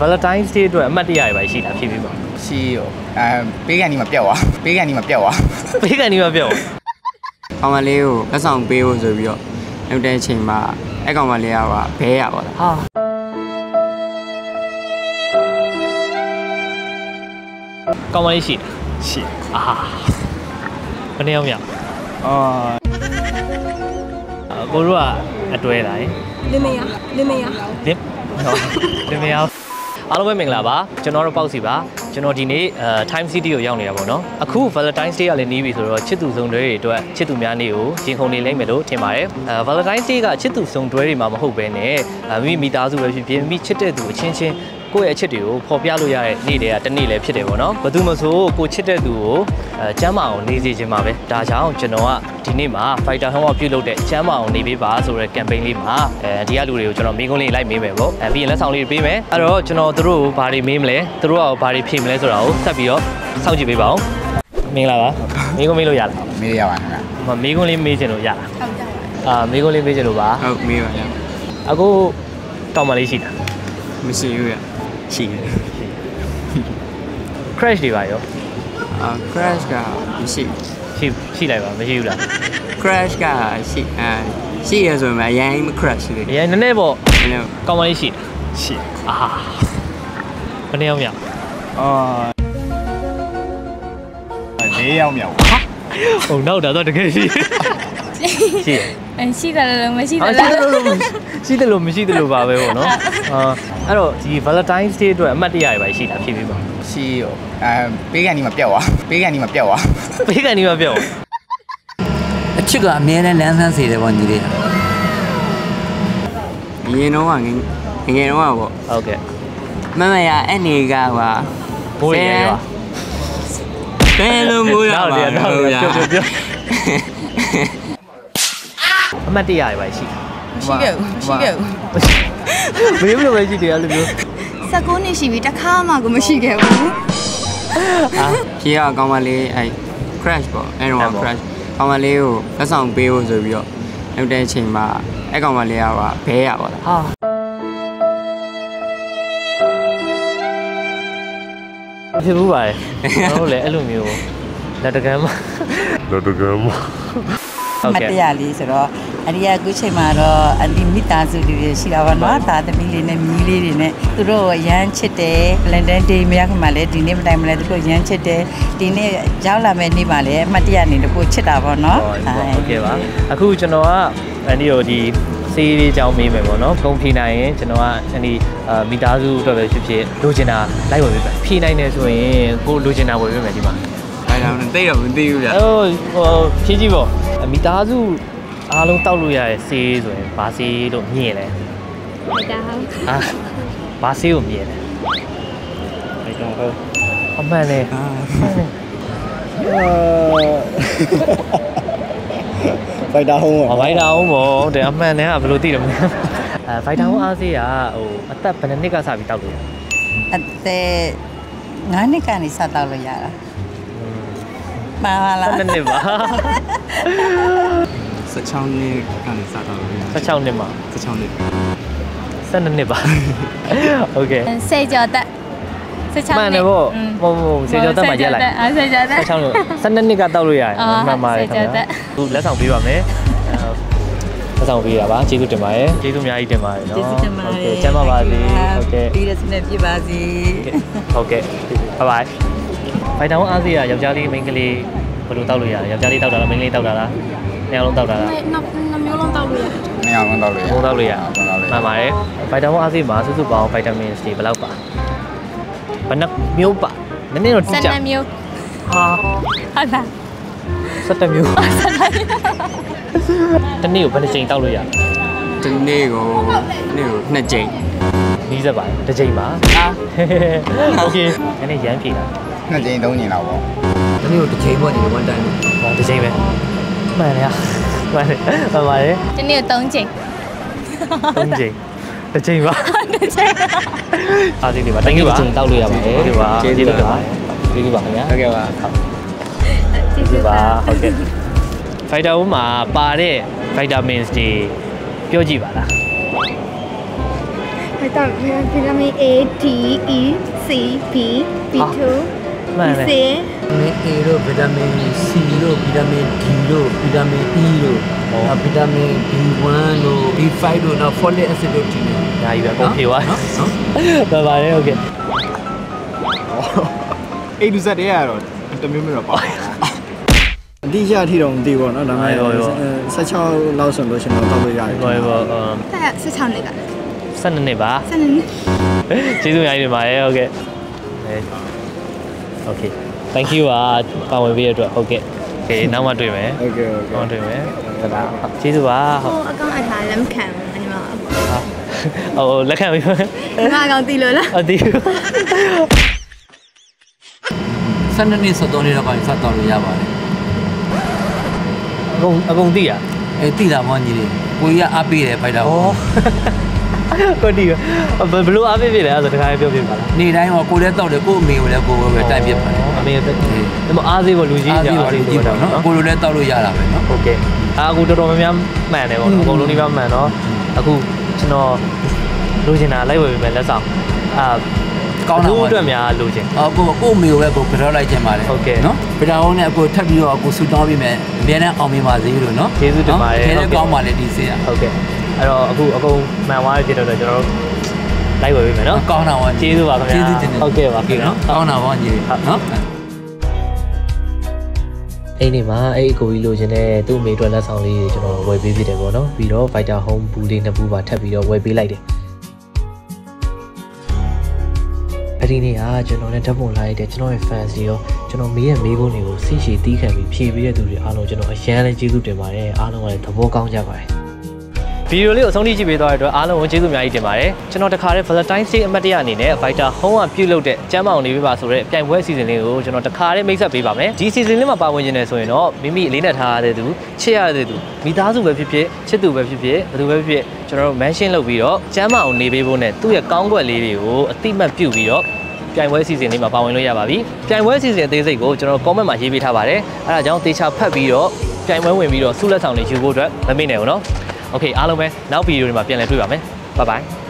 Valentine's Day အတွက်အမှတ်တရတွေပါရှိတာဖြစ်ပြီးပါရှိရောအဲပေးကန်ဒီမှာပြတ်သွားပေးကန်ဒီမှာပြတ်သွားပေးကန်ဒီမှာပြောကောင်မလေးကိုလက်ဆောင်ပေးဖို့ဆိုပြီးတော့လုပ်တဲ့အချိန်မှာအဲ့ကောင်မလေးကဘဲရပါလားဟာကောင်းမလေးရှိတယ်ရှိအာဘယ်နေအောင်ရအော်အကိုတို့ကအတွဲလာရင်လင်းမယာလင်းမယာလင်းနော်လင်းမရော အားလုံးပဲမင်္ဂလာပါကျွန်တော်တို့ပေါ့စီပါကျွန်တော်ဒီနေ့အဲ Time City ကိုရောက်နေတာပေါ့နော်အခု Valentine's Day ကလည်းနီးပြီဆိုတော့ချစ်သူစုံတွဲတွေအတွက်ချစ်သူများနေ့ကိုရင်ခုန်နေလိမ့်မယ်လို့ထင်ပါတယ်အဲ Valentine's Day ကချစ်သူစုံတွဲတွေမှာမဟုတ်ဘဲနဲ့အဲမိမိမိသားစုပဲဖြစ်ဖြစ်မိချစ်တဲ့သူအချင်းချင်း ကိုယ့်ရဲ့အချစ်တွေကိုဖော်ပြလို့ရတဲ့နေ့တွေကတစ်နေ့လည်းဖြစ်တယ်ပေါ့နော်ဘာသူမဆိုကိုချစ်တဲ့သူကိုအဲကျမ်းမာအောင်နေစေချင်ပါပဲဒါကြောင့်ကျွန်တော်ကဒီနေ့မှာ Fighter Home ပြုလုပ်တဲ့ကျမ်းမာအောင်နေပေးပါဆိုတဲ့ campaign လေးမှာအဲဒီကလူတွေကိုကျွန်တော်မိကုန်းလေးလိုက်မေးမယ်ပေါ့အဲပြီးရင်လက်ဆောင်လေးပေးမယ်အဲ့တော့ကျွန်တော်တို့ကိုဘာတွေမေးမလဲသူတို့ကဘာတွေဖြေမလဲဆိုတာကိုဆက်ပြီးတော့စောင့်ကြည့်ပေးပါဦးမင်္ဂလာပါမိကုန်းမေးလို့ရလားမေးရပါခင်ဗျာမမိကုန်းလေးမေးချင်လို့ရလားဟုတ်ကြပါအာမိကုန်းလေးမေးချင်လို့ပါဟုတ်မေးပါရအခုတောင်းမလေးရှိတာမရှိဘူးရ ရှိတယ် crash တွေပါရောအာ crash ကမရှိဘူးရှိရှိလိုက်ပါမရှိဘူးလား crash ကရှိအာရှိရဆိုမှအရင်မ crash လေအရင်နည်းနည်းပေါ့အဲ့လိုကောင်းမလေးရှိတယ်ရှိအာဘယ်နေအောင်ရအော်လေးယောက်မြောက်ဟုတ်နောက်တာတော့တကယ်ရှိ ရှိတယ်အဲရှိတယ်လို့မရှိတအာယ်ရှိတယ်လို့လို့ရှိတယ်လို့မရှိတယ်လို့ပါပဲပေါ့နော်အာအဲ့တော့ဒီ Valentine's Day အတွက်အမှတ်တရတွေပါရှိတာဖြစ်ပြီးပါရှိရောအဲပေးကန်ဒီမှာပြတ်သွားပေးကန်ဒီမှာပြတ်သွားပေးကန်ဒီမှာပြောအချစ်ကအမြဲတမ်းလမ်းဆန်းစေတယ်ပေါ့ညီလေးအရင်တော့ကငယ်ငယ်တော့ကပေါ့ဟုတ်ကဲ့မမရအဲ့နေကပါဘိုးရရပါဘယ်လိုမိုးရပါနောက်တယ်နောက်တယ်ပြောပြောပြော အမှတ်တရတွေပါရှိတာမရှိခဲ့ဘူးမရှိခဲ့ဘူးမင်းဘယ်လိုပဲရှိတယ်အဲ့လိုမျိုး19နှစ်ရှိပြီတစ်ခါမှကိုမရှိခဲ့ဘူးအာကြီးကကောင်မလေးအဲ့ crash ပေါ့အဲ့အဲ့တော့ပေါ့ crash ကောင်မလေးကိုလက်ဆောင်ပေးဖို့ဆိုပြီးတော့လုပ်တဲ့အချိန်မှာအဲ့ကောင်မလေးကဘဲရပါလားဟာဖြစ်ဘူးပါလေကျွန်တော်တို့လည်းအဲ့လိုမျိုးလက်တကမ်းမှာလက်တကမ်းမှာ ဟုတ်မကဲ့တရားလေးဆိုတော့အရိယာအခုချိန်မှာတော့အဒီမိသားစုတွေရှိတာပါနော်ဒါသမီးလေးနဲ့မြီးလေးတွေနဲ့သူတို့ကိုရမ်းချစ်တယ်လန်ဒန်ဒေးမရခမှာလည်းဒီနေ့မတိုင်မလဲသူတို့ရမ်းချစ်တယ်ဒီနေ့ရောက်လာမဲ့နေ့မှာလည်းအမတ်တရားနေတကူချစ်တာပေါ့နော်ဟုတ်ကဲ့ပါအခုကျွန်တော်ကအန်ဒီကိုဒီစေးလေးကြောင်းမေးမယ်ပေါ့နော်ကုန်ဖြေနိုင်ရင်ကျွန်တော်ကအန်ဒီအာမိသားစုအတွက်ပဲဖြစ်ဖြစ်လိုချင်တာလိုက်ဝယ်ပေးမယ်ဖြေနိုင်တယ်ဆိုရင်ကိုလိုချင်တာဝယ်ပေးမယ်ဒီမှာ အဲ့ဒါနဲ့တိတ်တော့မသိဘူးဗျဟိုဟိုဖြေကြည့်ပေါ့မိသားစုအားလုံးတောက်လို့ရတဲ့စေးဆိုရင်ဘာစေးလို့မြင်လဲဟုတ်တာဟုတ်အာဘာစေးကိုမြင်လဲအဲ့တော့ဟုတ်အမှန်လေဖိုက်တာဟုံးအဘိုင်တာအောင်ပေါ့တဲ့အမှန်တည်းကဘယ်လိုသိတယ်မလဲအဲဖိုက်တာအောင်အားစေးကဟိုအသက်ဘယ်နှစ်နှစ်ကစပြီးတောက်လို့လဲအသက်9နှစ်ကနေစတော့လို့ရတာ ပါလား 12နှစ်ပါ 16နှစ်ကနေစတော့လို့ရ 16နှစ်မှာ 16နှစ် 12နှစ်ပါโอเค စေကြော်တက်16 မှန်တယ်ပေါ့မဟုတ်မဟုတ်စေကျော်တက်မှာရက်လိုက် အဲစေကြော်တက် 16လို့12နှစ်ကတောက်လို့ရတယ် အော် မှန်ပါတယ် စေကျော်တက် ခုလက်ဆောင်ပေးပါမယ်အဲလက်ဆောင်ပေးတာပါကျေးဇူးတင်ပါတယ်ကျေးဇူးအများကြီးတင်ပါတယ်နော် ကျေးဇူးတင်ပါတ ဟုတ် ယ် ကဲ့ကျမ်းပါပါစေဟုတ်ကဲ့ ပြီးတဲ့စနေပြပါစေ ဟုတ်ကဲ့ဘိုင်ဘိုင် ဖိုင်တောင်းအားစေးကယောက်ျားလေးမိန်းကလေးဘယ်လိုတောက်လို့ရလဲယောက်ျားလေးတောက်တာလားမိန်းကလေးတောက်တာလားနှစ်ယောက်လုံးတောက်တာလားနောက်နှစ်မျိုးလုံးတောက်လို့ရတယ်မရအောင်တော့လို့ရဘုံတောက်လို့ရဘုံတော့လို့ရမှန်ပါတယ်ဗိုက်တာမင်အားစေးမှာစုစုပေါင်းဗိုက်တာမင်တွေဘယ်လောက်ပါဘယ်နှမျိုးပါ နှစ်ကြိမ်သုံးကြိမ်လောက်ပေါ့တနေ့ကိုတစ်ကြိမ်ပေါ့ဒီ one time ပေါ့တစ်ကြိမ်ပဲမှန်တယ်မှန်တယ်မှန်ပါတယ်တနေ့ကို3ကြိမ်3ကြိမ်တစ်ကြိမ်ပါတစ်ကြိမ်အားသေးတယ်ပါ thank you ပါတစ်ကြိမ်တောက်လို့ရပါတယ်ဟုတ်ကဲ့ပါကျေးဇူးတင်ပါတယ်ကျေးဇူးပါခင်ဗျာဟုတ်ကဲ့ပါကျေးဇူးပါဟုတ်ကဲ့ fighter ဦးမှာပါတဲ့ vitamins တွေပြောကြည့်ပါလား vitamin A T E C P B2 မှန်တယ်မင်း A တို့ဗီတာမင် C တို့ဗီတာမင် D တို့ဗီတာမင် E တို့ဗီတာမင် B1 တို့ B5 တို့နောက် folic acid တို့တင်တယ်ဒါကြီးပဲကုန်ဖြေပါနော်ပါပါတယ်โอเค A to Z တဲ့ကတော့တမျိုးမျိုးတော့ပါအတိအကျထိတော့မသိဘူးเนาะဒါမှမဟုတ်16လောက်ဆိုလို့ရှင်တော့တောက်လို့ရတယ်ဟုတ်ပါဘူး16နှစ်က12နှစ်ပါ12နှစ်ကျေးဇူးများကြီးတင်ပါတယ်ဟုတ်ကဲ့ โอเค thank you ပါပါဝင်ပေးရအတွက်ဟုတ်ကဲ့โอเคနောက်မှတွေ့မယ်โอเคโอเคနောက်တွေ့မယ်ဟုတ်ပါကျေးဇူးပါဟုတ်အကောင့်အထားလက်မခံဘူးအညီမဟိုလက်ခံပြီငါအကောင့်တီလို့လားဟုတ်တီဆန်းနေ73နေတော့ပါစတော်လို့ရပါတယ်အကုန်အကုန်တီးရအဲတီးတာမောင်ကြီးလေးကိုကြီးကအားပေးတယ်ဖိုက်တာဩ ကိုတီးဘယ်လိုအားပေးပြလဲအဲ့ဒါတခါပြောပြပါလားနေတိုင်းတော့ကိုလည်းတောက်တယ်ကိုအမေကိုလည်းကိုပဲတိုက်ပြပါတယ်အမေတက်ဒီမှာအားသေးပေါ့လူကြီးအားကြီးပါလူကြီးပေါ့နော်ကိုလိုလည်းတောက်လို့ရတာပဲနော်ဟုတ်ကဲ့အာအခုတော်တော်များများမှန်တယ်ပေါ့နော်အကုန်လုံးဒီမှာမှန်တော့အခုကျွန်တော်လိုချင်တာလိုက်ဝယ်ပေးမယ်လက်ဆောင်အာကောင်းတာလူပေါ့အတွက်များလိုချင်အော်ကိုကိုအမေကိုပဲကိုကြောက်လိုက်ခြင်းပါတယ်ဟုတ်ကဲ့နော်ဗီတာဟောင်းနဲ့ကိုထပ်ပြီးတော့ကိုဆူတောင်းပေးမယ်အများနဲ့အောင်မြင်ပါစေလို့နော်ကျေးဇူးတင်ပါတယ်ခဲဟုတ်လည်းကဲ့ကောင်းပါလေဒီစေးရဟုတ်ကဲ့ အဲ့တော့အခုအကုန်မှန်သွားပြီဖြစ်တော့ကျွန်တော်တို့လိုက်ဝယ်ပေးမယ်နော်ကောင်းတာပေါ့ကျေးဇူးပါခင်ဗျာကျေးဇူးတင်တယ်ဟုတ်ကဲ့ပါဟုတ်ကဲ့နော်ကောင်းတာပေါ့ညီလေးဟုတ်နော်အဲ့ဒီမှာအဲ့အကိုကြီးလိုချင်တဲ့သူ့အမေအတွက်လက်ဆောင်လေးတွေကျွန်တော်ဝယ်ပေးဖြစ်တယ်ပေါ့နော်ပြီးတော့ Fighter Home ဘူးလေးနှစ်ဘူးပါထပ်ပြီးတော့ဝယ်ပေးလိုက်တယ်အဲ့ဒီနေ့ကကျွန်တော်နဲ့ဓာတ်ပုံလာရတဲ့ကျွန်တော်ရဲ့ fans တွေရောကျွန်တော်မေးရဲ့မေးခွန်းတွေကိုစိတ်ရှည်တီးခံပြီးဖြေပေးတဲ့သူတွေအားလုံးကျွန်တော်အရန်လည်းကျေးဇူးတင်ပါတယ်အားလုံးကလည်းသဘောကောင်းကြပါတယ် ဗီဒီယိုလေးကိုအဆုံးထိကြည့်ပေးသွားတဲ့အတွက်အားလုံးကိုကျေးဇူးအများကြီးတင်ပါတယ်ကျွန်တော်တခါတည်း Valentine Day အမှတ်တရအနေနဲ့ Fighter Home ကပြုတ်လုပ်တဲ့ကျမ်းမာအောင်နေပေးပါဆိုတဲ့ပြိုင်ပွဲအစီအစဉ်လေးကိုကျွန်တော်တခါတည်းမိတ်ဆက်ပေးပါမယ်ဒီအစီအစဉ်လေးမှာပါဝင်နေတယ်ဆိုရင်တော့မိမိအလေးနဲ့ထားရတဲ့သူချစ်ရတဲ့သူမိသားစုပဲဖြစ်ဖြစ်ချစ်သူပဲဖြစ်ဖြစ်ဘယ်သူပဲဖြစ်ဖြစ်ကျွန်တော်တို့ mention လုပ်ပြီးတော့ကျမ်းမာအောင်နေပေးဖို့နဲ့သူ့ရဲ့ကောင်းကွက်လေးတွေကိုအတိမတ်ပြုပြီးတော့ပြိုင်ပွဲအစီအစဉ်လေးမှာပါဝင်လို့ရပါပြီပြိုင်ပွဲအစီအစဉ်အသေးစိတ်ကိုကျွန်တော် comment မှာရေးပေးထားပါတယ်အဲဒါကြောင့်တေချာဖတ်ပြီးတော့ပြိုင်ပွဲဝင်ပြီးတော့ဆုလက်ဆောင်တွေယူဖို့အတွက်မမေ့နဲ့ဘူးเนาะ Okay အားလုံးပဲနောက်ဗီဒီယိုတွေမှာပြန်လည်တွေ့ပါမယ် Bye bye